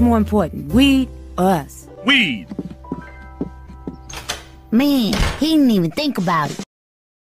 What's more important, weed or us? Weed! Man, he didn't even think about it.